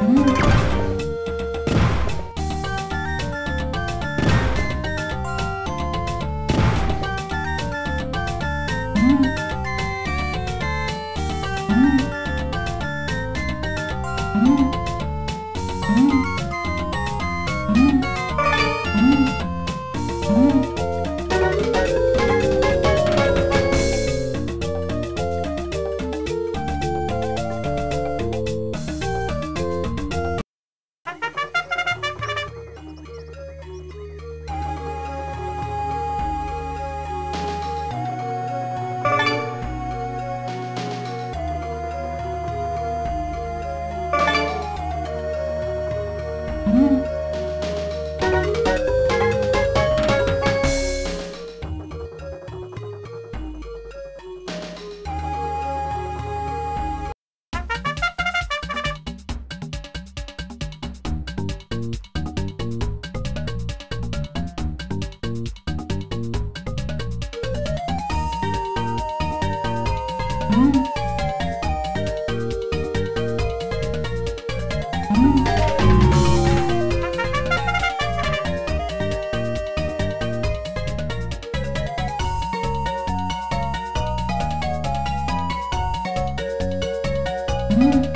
Mm-hmm. Mm-hmm.